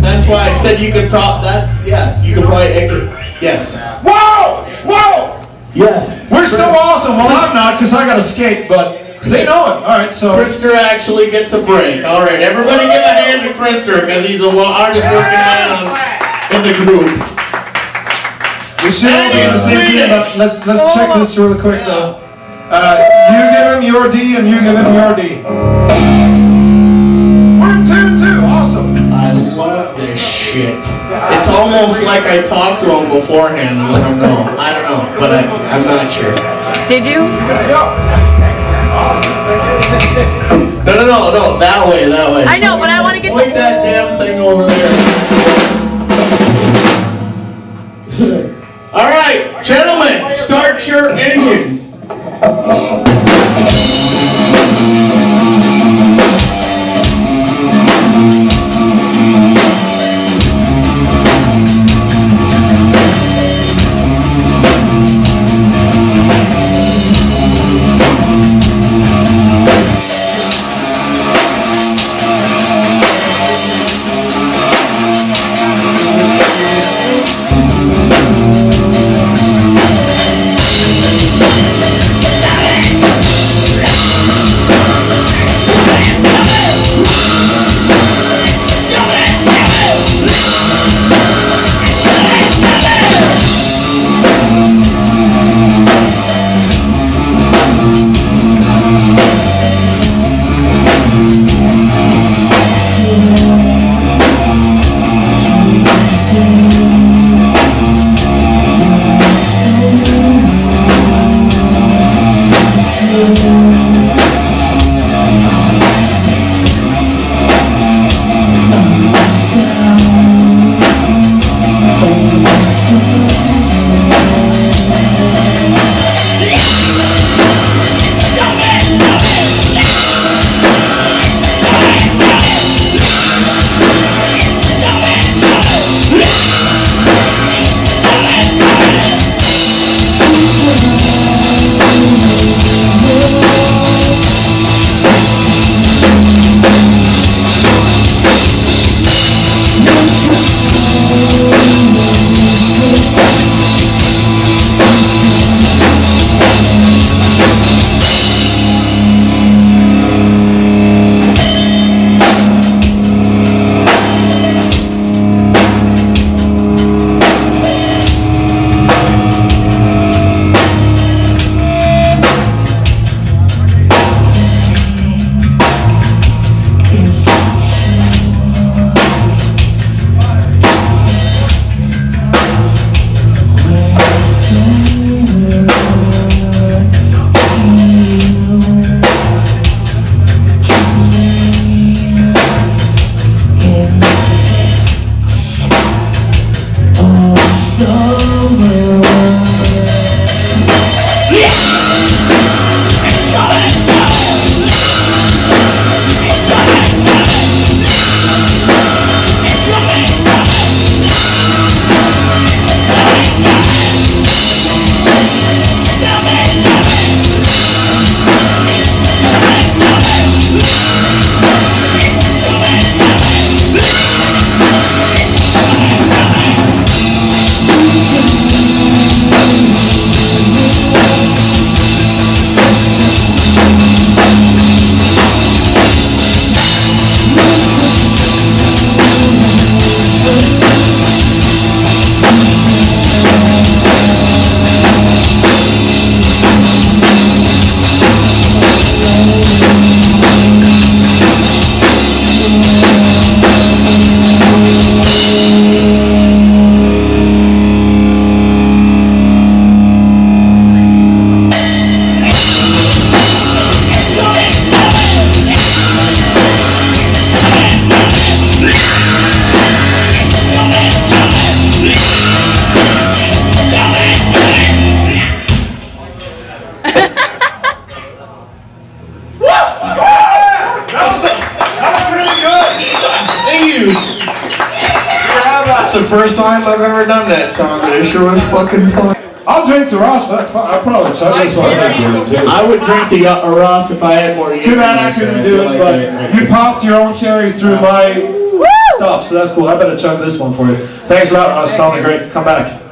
That's why I said you could probably. That's yes. You could probably exit. Yes. Whoa! Whoa! Yes. We're so awesome. Well, I'm not because I got to skate, but they know it. All right, so. Krister actually gets a break. All right, everybody give a hand to Krister because he's the hardest working man on, in the group. We should all be in the same team, but let's let's check this really quick though. Uh, you give him your D and you give him your D. shit. It's almost like I talked to him beforehand and let him know. I don't know, but I, I'm not sure. Did you? Good to go. No, no, no, no. That way, that way. I know, but I want to get Point that damn thing over there. That's the first time I've ever done that song, but it sure was fucking fun. I'll drink to Ross. That fu- I probably try this one. I would drink to Ya- uh, Ross if I had more. Too bad I couldn't do it, but you popped your own cherry through my stuff, so that's cool. I better chug this one for you. Thanks a lot, Ross. Sounded great. Come back.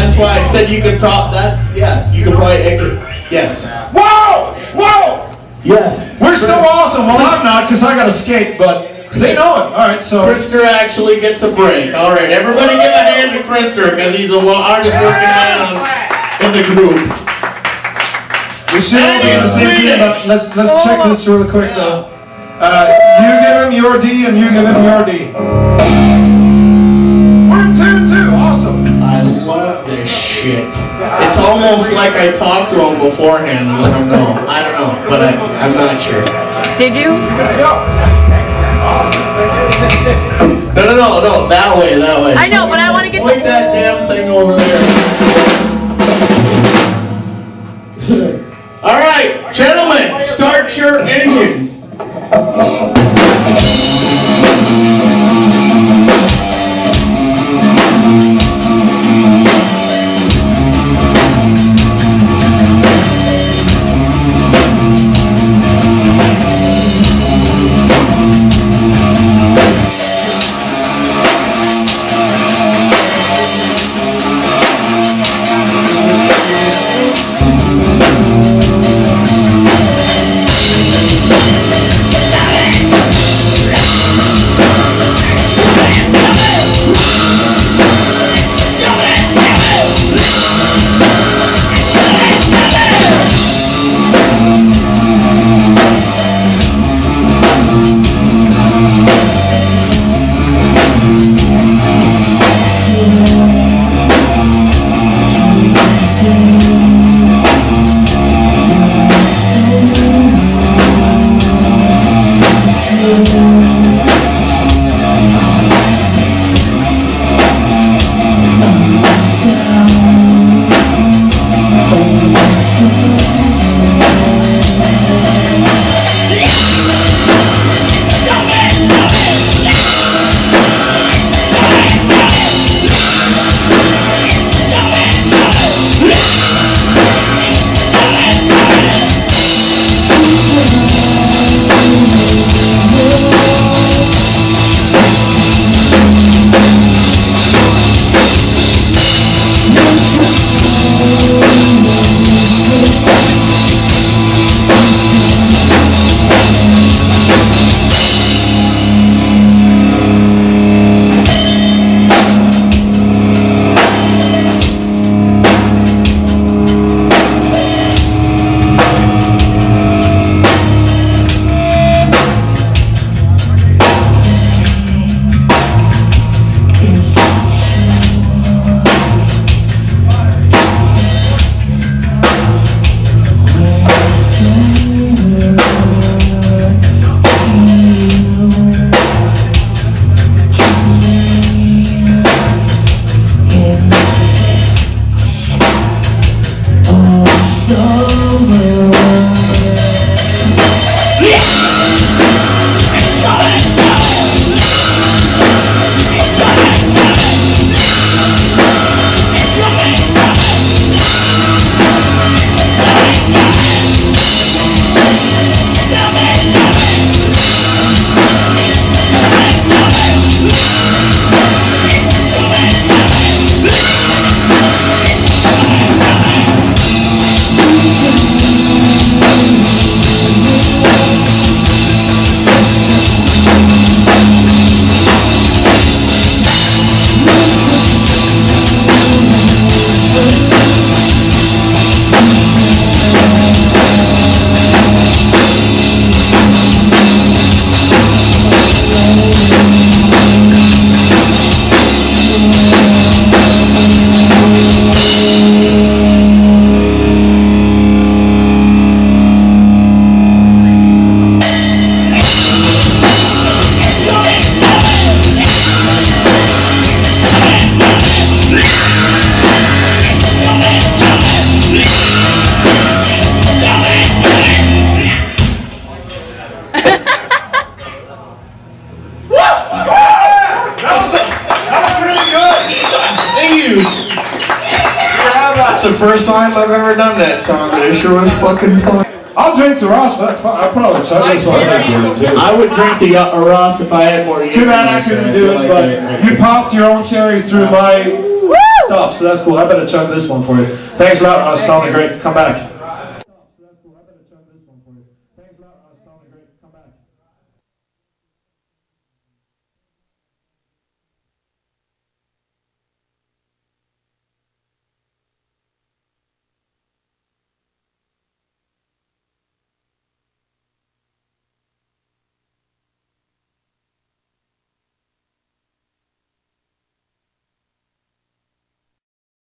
That's why I said you could talk. That's yes. You could probably exit. Yes. Whoa! Whoa! Yes. We're so awesome. Well, I'm not because I got to skate, but they know it. All right, so. Krister actually gets a break. All right, everybody give a hand to Krister because he's the wa- hardest working man on, in the group. We should all be in the same team, but let's let's check this really quick though. Uh, you give him your D and you give him your D. shit. It's almost like I talked to him beforehand and let him know. I don't know, but I, I'm not sure. Did you? Good to go. No, no, no, no, that way, the first time I've ever done that song, but it sure was fucking fun. I'll drink to Ross. That fu- I'll probably chug this one. I would drink to Ya- uh, Ross if I had more. Too bad I couldn't do it, but you popped your own cherry through my stuff, so that's cool. I better chug this one for you. Thanks a lot, Ross. Sounded great. Come back.